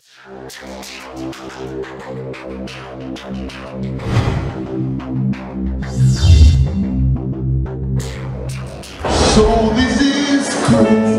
So this is cool.